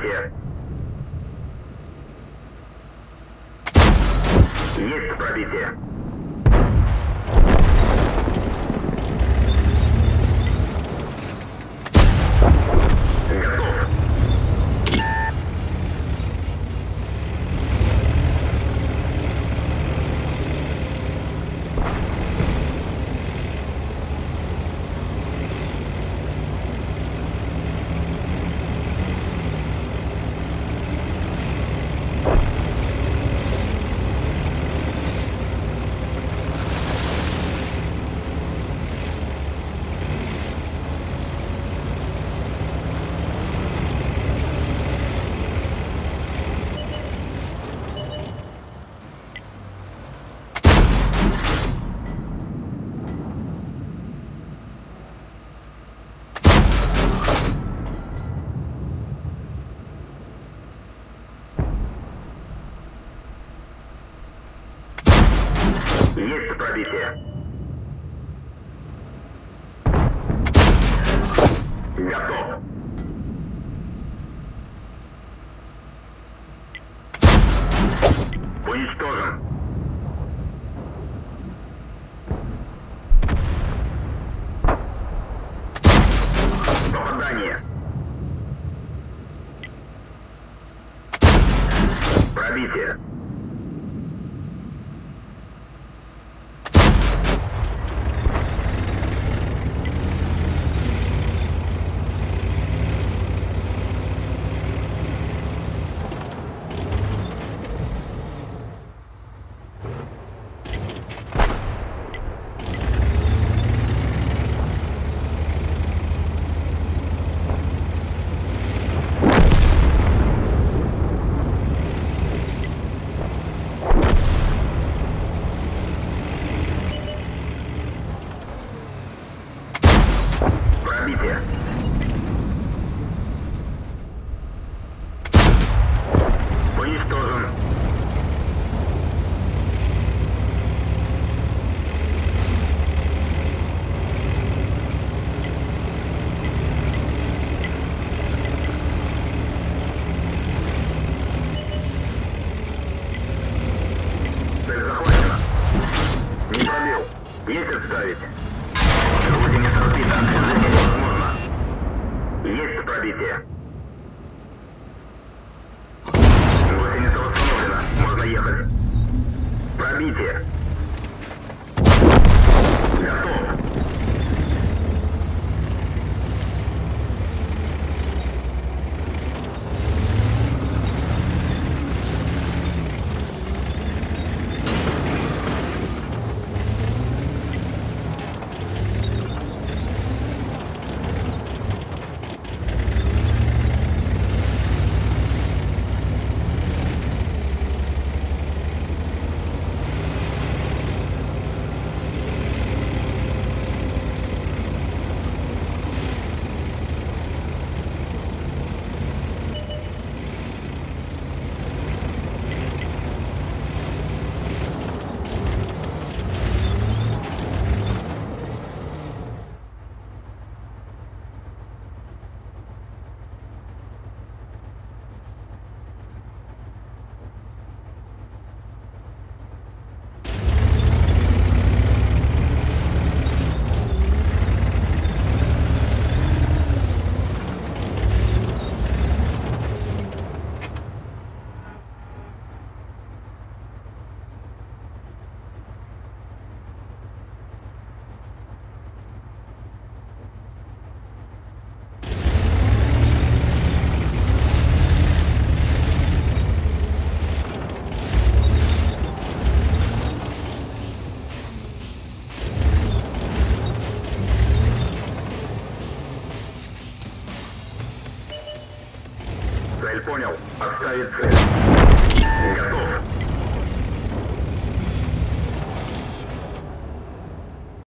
Прикрытие. Есть пробитие. Есть пробитие. Готов. Уничтожен. Попадание. Пробитие. Пробитие. Уничтожен. Цель захвачена. Не Есть отставить. Вроде не разбита. Невозможно. Есть пробитие. Гусеница восстановлена. Можно ехать. Пробитие. Понял. Отставить цель.